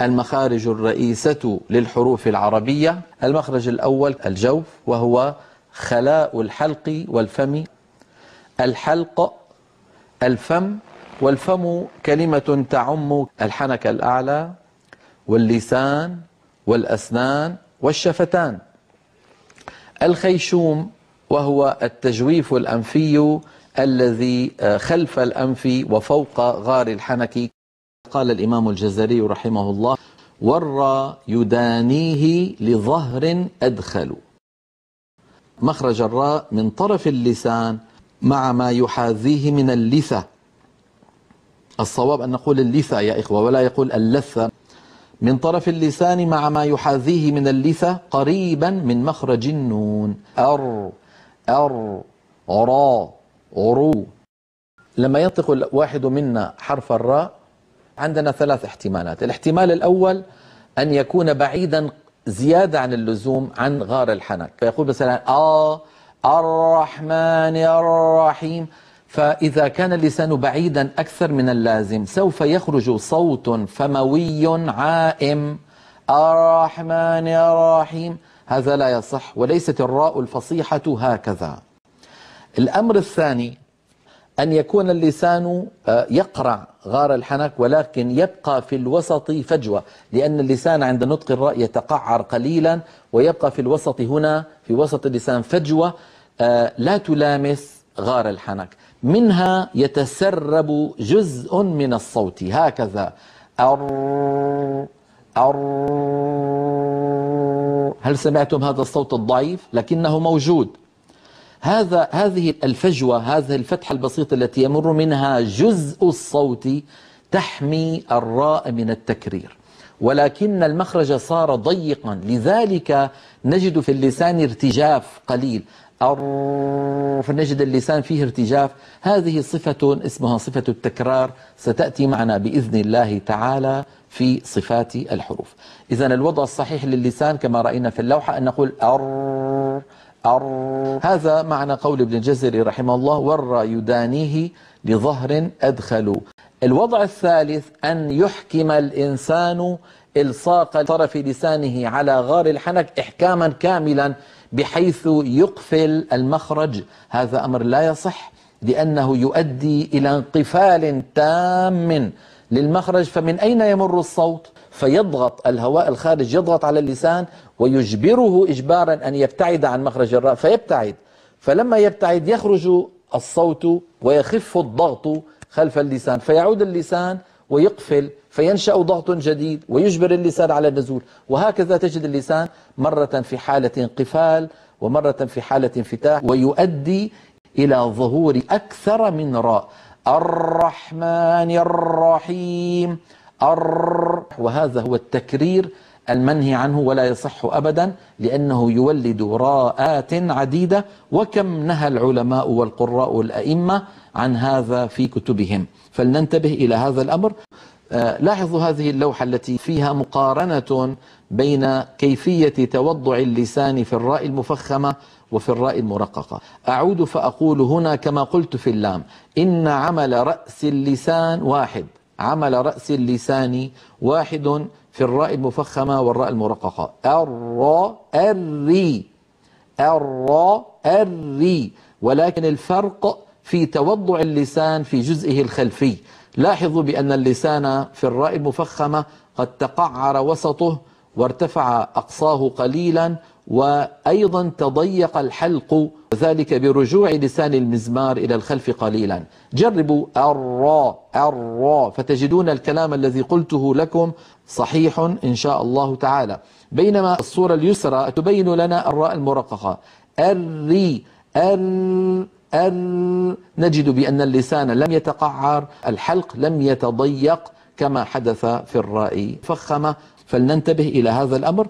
المخارج الرئيسة للحروف العربية المخرج الأول الجوف وهو خلاء الحلق والفم. الحلق الفم والفم كلمة تعم الحنك الأعلى واللسان والأسنان والشفتان. الخيشوم وهو التجويف الأنفي الذي آه، خلف الأنف وفوق غار الحنك. قال الإمام الجزري رحمه الله ور يدانيه لظهر أدخل. مخرج الراء من طرف اللسان مع ما يحاذيه من اللثة. الصواب أن نقول اللثة يا إخوة ولا يقول اللثة. من طرف اللسان مع ما يحاذيه من اللثة قريبا من مخرج النون. أر أر را عرو. لما ينطق الواحد منا حرف الراء عندنا ثلاث احتمالات. الاحتمال الأول أن يكون بعيدا زيادة عن اللزوم عن غار الحنك. فيقول مثلا آه الرحمن الرحيم. فإذا كان اللسان بعيدا أكثر من اللازم سوف يخرج صوت فموي عائم. الرحمن الرحيم. هذا لا يصح وليست الراء الفصيحة هكذا. الأمر الثاني أن يكون اللسان آه، يقرع غار الحنك ولكن يبقى في الوسط فجوة لأن اللسان عند نطق الراء يتقعر قليلا ويبقى في الوسط هنا في وسط اللسان فجوة آه، لا تلامس غار الحنك. منها يتسرب جزء من الصوت. هكذا. هل سمعتم هذا الصوت الضعيف؟ لكنه موجود. هذا هذه الفجوة هذه الفتحة البسيطة التي يمر منها جزء الصوت تحمي الراء من التكرير. ولكن المخرج صار ضيقا. لذلك نجد في اللسان ارتجاف قليل. فنجد اللسان فيه ارتجاف. هذه صفة اسمها صفة التكرار. ستأتي معنا بإذن الله تعالى في صفات الحروف. إذا الوضع الصحيح للسان كما رأينا في اللوحة أن نقول أر هذا معنى قول ابن الجزري رحمه الله ور يدانيه لظهر أدخل. الوضع الثالث أن يحكم الإنسان إلصاق طرف لسانه على غار الحنك إحكاما كاملا بحيث يقفل المخرج. هذا أمر لا يصح لأنه يؤدي إلى انقفال تام للمخرج. فمن أين يمر الصوت؟ فيضغط الهواء الخارج يضغط على اللسان ويجبره إجبارا أن يبتعد عن مخرج الراء فيبتعد. فلما يبتعد يخرج الصوت ويخف الضغط خلف اللسان فيعود اللسان ويقفل فينشأ ضغط جديد ويجبر اللسان على النزول. وهكذا تجد اللسان مرة في حالة انقفال ومرة في حالة انفتاح ويؤدي إلى ظهور أكثر من راء الرحمن الرحيم. الر وهذا هو التكرير المنهي عنه ولا يصح أبدا لأنه يولد راءات عديدة وكم نهى العلماء والقراء والأئمة عن هذا في كتبهم. فلننتبه إلى هذا الأمر. آه، لاحظوا هذه اللوحة التي فيها مقارنة بين كيفية توضع اللسان في الراء المفخمة وفي الراء المرققة. أعود فأقول هنا كما قلت في اللام إن عمل رأس اللسان واحد. عمل رأس اللسان واحد في الراء المفخمة والراء المرققة. الراء الري الراء الري ولكن الفرق في توضع اللسان في جزئه الخلفي. لاحظوا بأن اللسان في الراء المفخمة قد تقعر وسطه وارتفع أقصاه قليلا وأيضا تضيق الحلق ذلك برجوع لسان المزمار إلى الخلف قليلا. جربوا الراء الراء فتجدون الكلام الذي قلته لكم صحيح إن شاء الله تعالى. بينما الصورة اليسرى تبين لنا الراء المرققة. الري ال ال. نجد بأن اللسان لم يتقعر الحلق لم يتضيق كما حدث في الراء فخمة فلننتبه إلى هذا الأمر.